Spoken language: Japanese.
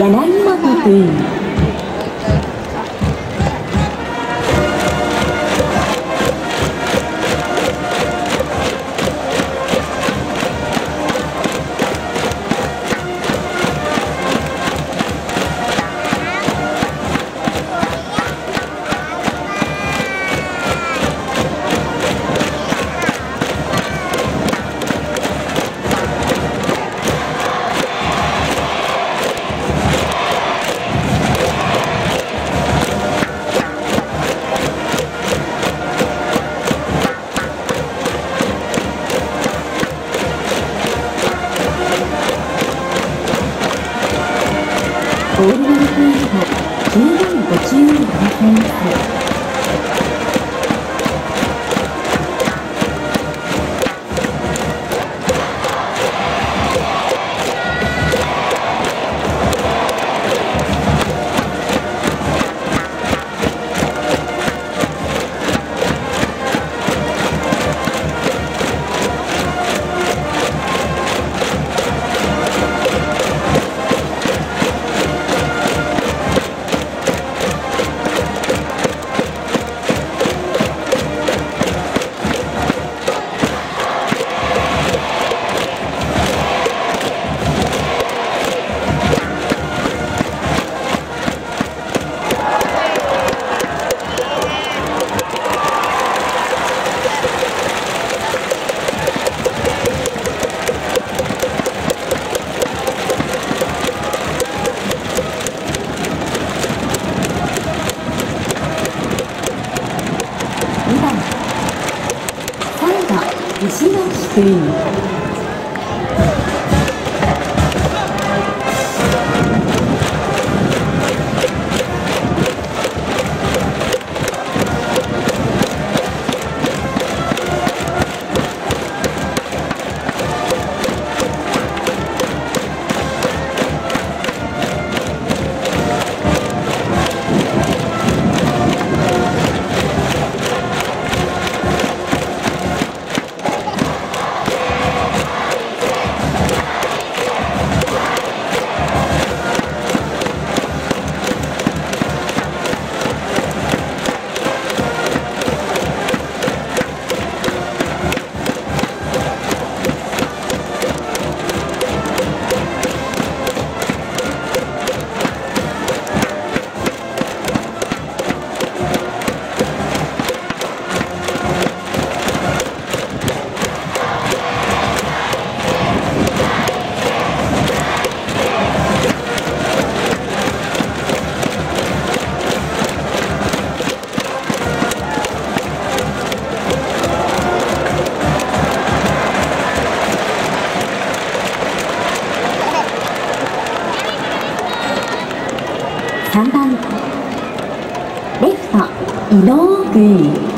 ト柳本君ゴールが出ていると十分ご注意くださいませ。可以君3番レフト伊野尾君